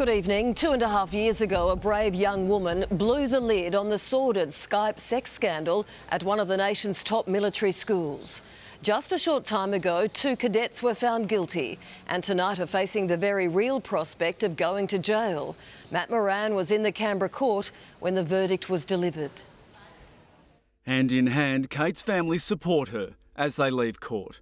Good evening. Two and a half years ago, a brave young woman blew the lid on the sordid Skype sex scandal at one of the nation's top military schools. Just a short time ago, two cadets were found guilty and tonight are facing the very real prospect of going to jail. Matt Moran was in the Canberra court when the verdict was delivered. Hand in hand, Kate's family support her as they leave court.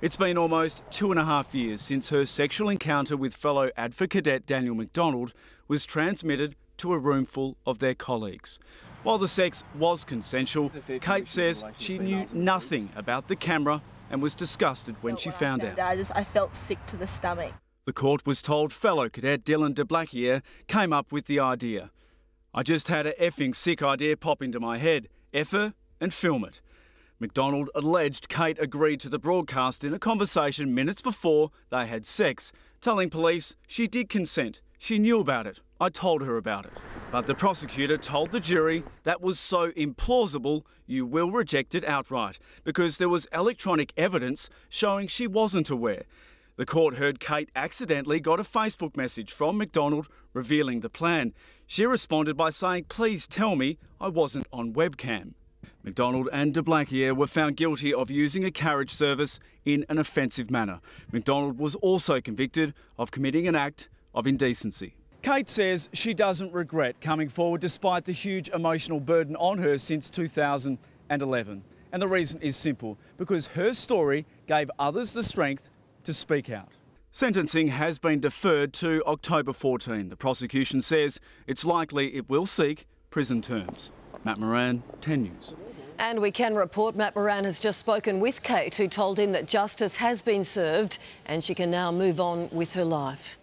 It's been almost two and a half years since her sexual encounter with fellow ADFA cadet Daniel McDonald was transmitted to a roomful of their colleagues. While the sex was consensual, Kate says she knew nothing about the camera and was disgusted when she found out. I just I felt sick to the stomach. The court was told fellow cadet Dylan Deblaquiere came up with the idea. I just had a effing sick idea pop into my head. F her and film it. McDonald alleged Kate agreed to the broadcast in a conversation minutes before they had sex, telling police she did consent. She knew about it. I told her about it. But the prosecutor told the jury that was so implausible you will reject it outright because there was electronic evidence showing she wasn't aware. The court heard Kate accidentally got a Facebook message from McDonald revealing the plan. She responded by saying, Please tell me I wasn't on webcam. McDonald and Deblaquiere were found guilty of using a carriage service in an offensive manner. McDonald was also convicted of committing an act of indecency. Kate says she doesn't regret coming forward despite the huge emotional burden on her since 2011. And the reason is simple because her story gave others the strength to speak out. Sentencing has been deferred to October 14. The prosecution says it's likely it will seek prison terms. Matt Moran, 10 News. And we can report Matt Moran has just spoken with Kate, who told him that justice has been served and she can now move on with her life.